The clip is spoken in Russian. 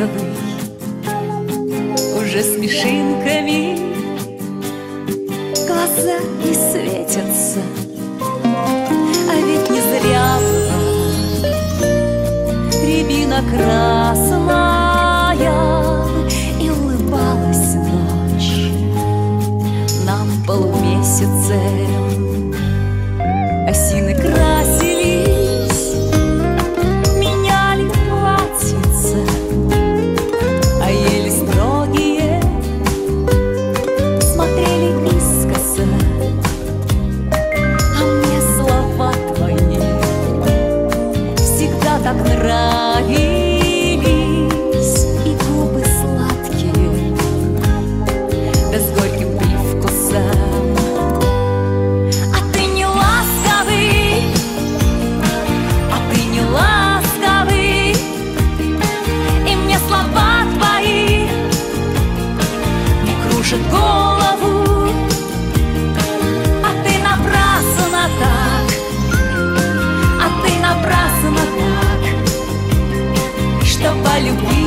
Ласковый, уже смешинками Глаза не светятся, а ведь не зря была Рябина красная И улыбалась ночь. Нам полумесяцем по любви.